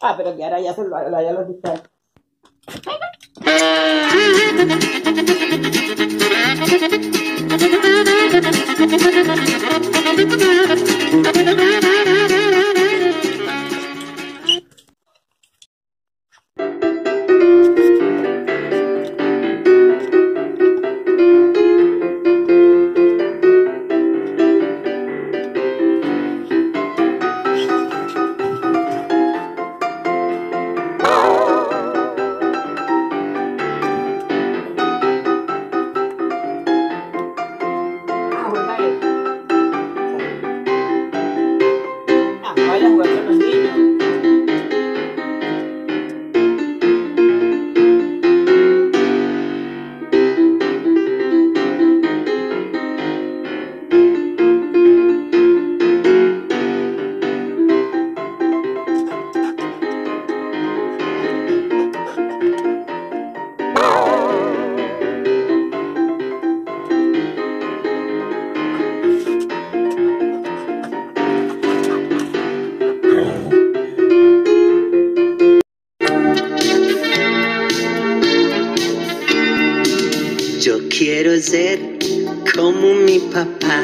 Ah, pero que ahora ya se lo, lo ya lo distrae. Thank you. Quiero ser como mi papá.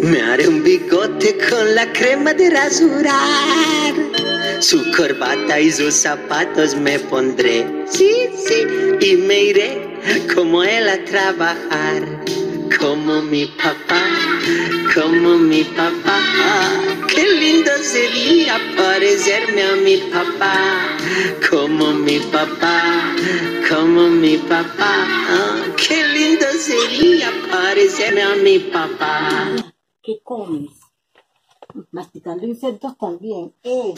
Me haré un bigote con la crema de rasurar. Su corbata y sus zapatos me pondré. Sí, sí, y me iré como él a trabajar. Como mi papá, como mi papá. Qué lindo sería parecerme a mi papá. Como mi papá, como mi papá. Qué lindo sería parecerme a mi papá. ¿Qué comes? Masticando insectos también. Eh.